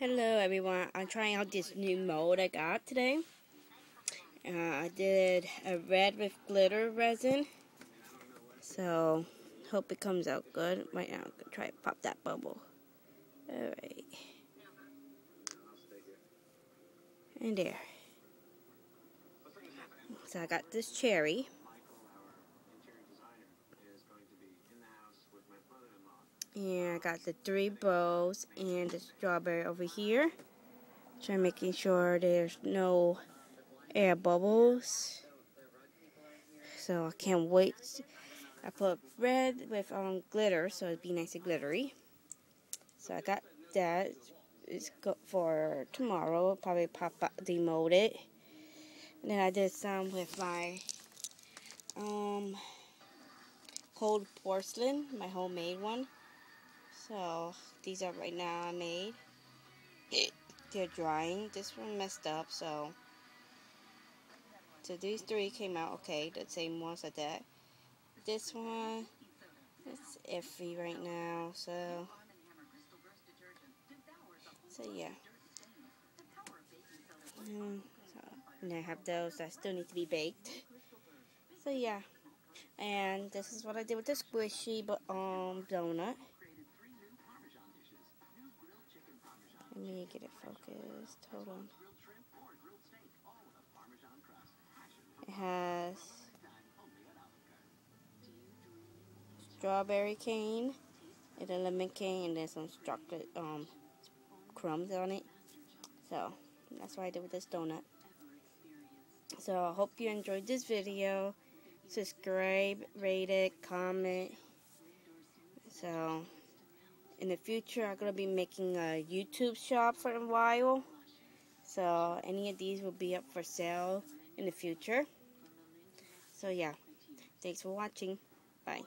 Hello everyone, I'm trying out this new mold I got today. Uh, I did a red with glitter resin. So, hope it comes out good. Right now, I'm going to try to pop that bubble. Alright. And there. So I got this cherry. And I got the three bows and the strawberry over here. Try making sure there's no air bubbles. So I can't wait. I put red with um, glitter, so it'd be nice and glittery. So I got that. It's good for tomorrow. Probably pop out, demold it. And then I did some with my um, cold porcelain, my homemade one. So these are right now I made. They're drying. This one messed up, so so these three came out okay, the same ones as that. This one it's iffy right now, so so yeah. Mm, so, and I have those that still need to be baked. So yeah. And this is what I did with the squishy but um donut. Me get it focused. Hold on. It has strawberry cane and a lemon cane and then some chocolate um, crumbs on it. So that's what I did with this donut. So I hope you enjoyed this video. Subscribe, rate it, comment. So in the future I'm to be making a YouTube shop for a while. So any of these will be up for sale in the future. So yeah, thanks for watching. Bye.